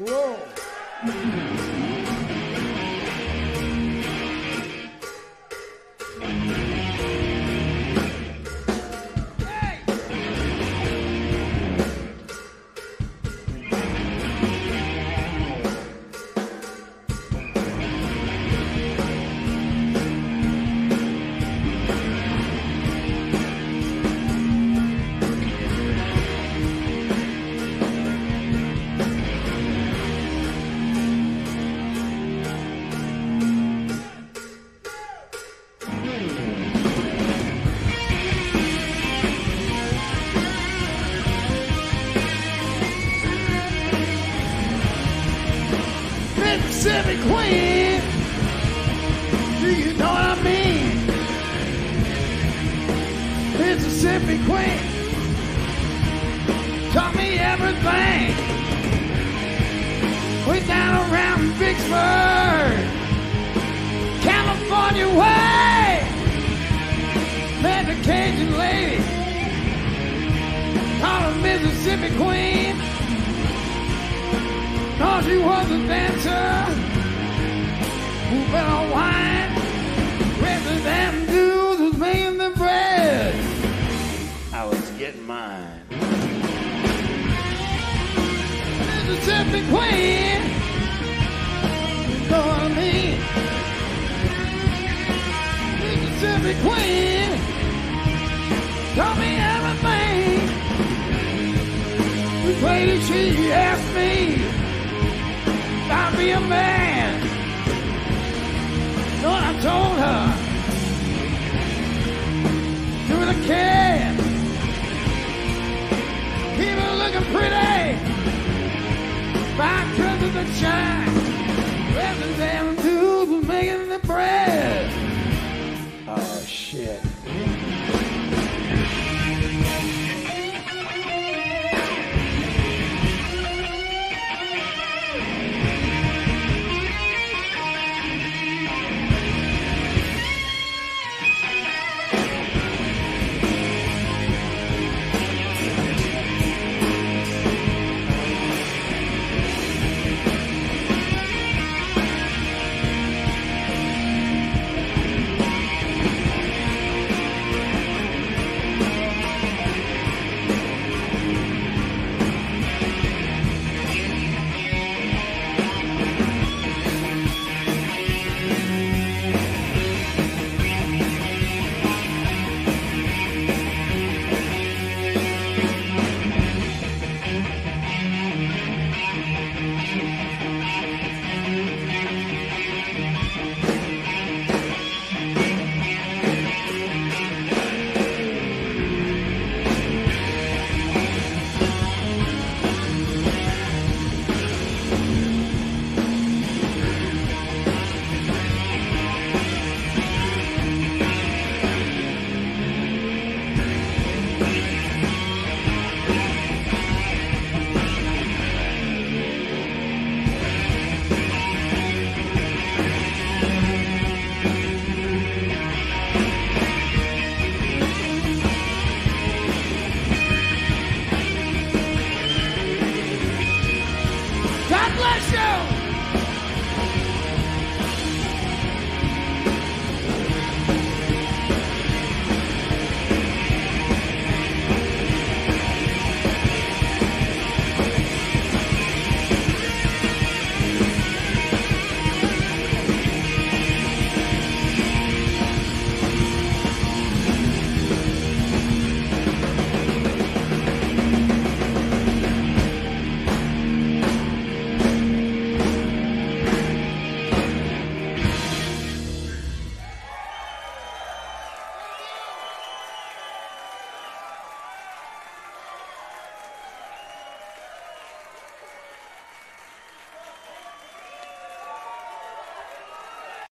Whoa. Mississippi Queen. Do you know what I mean? Mississippi Queen. Taught me everything. Way down around Vicksburg, California way. Met the Cajun lady. Called her Mississippi Queen. Cause she was a dancer who on wine. Rest them dudes was making the bread. I was getting mine. Mississippi Queen. You know what I mean? Mississippi Queen. Me everything. Lady she asked me I'll be a man. Yeah.